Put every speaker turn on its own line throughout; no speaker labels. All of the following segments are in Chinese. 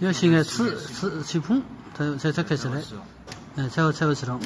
要先个吃吃气泡，才才才开始来，嗯，才会才会吃到。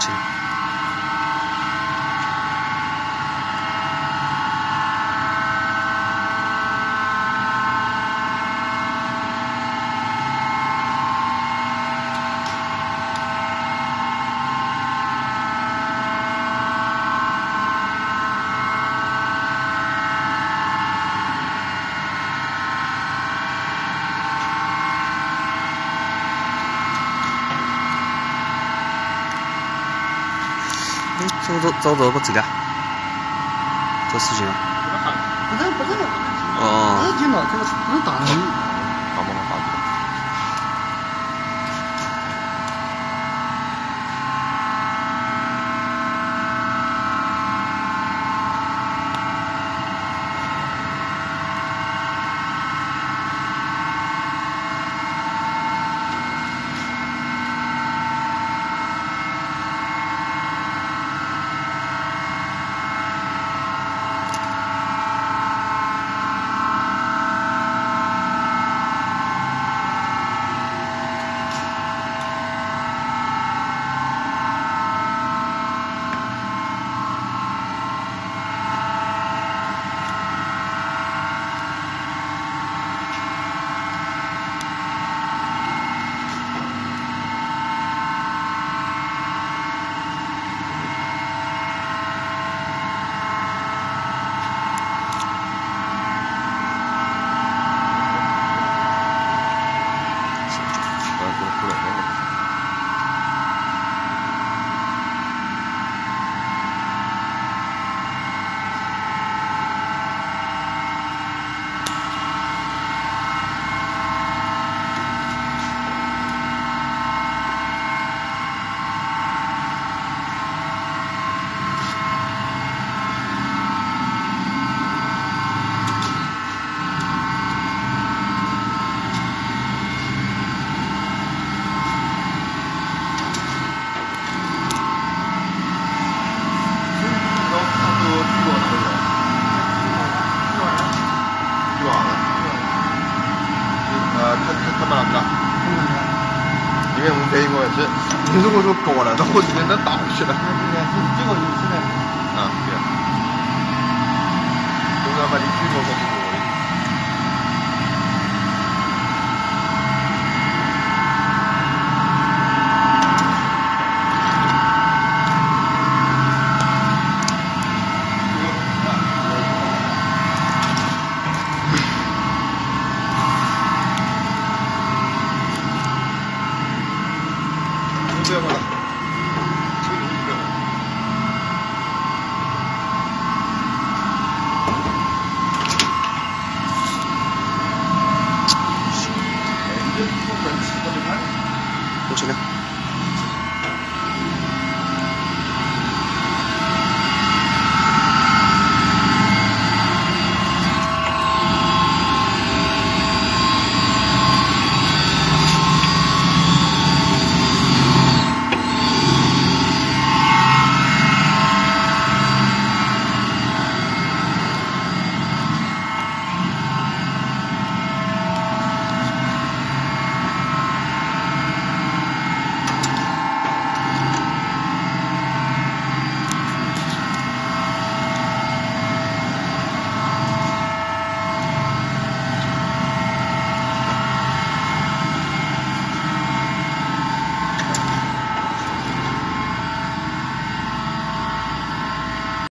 to. 千。走走走走不这个，这事情了。
不是不是
哦
不是紧了，这个不是打的。
好不好？好不我要给他出来那个。呃，他他他们啷个？因为我们这一个是，你如果说高了，那后几天能打回去了。
这个有现在。
啊，对。对吗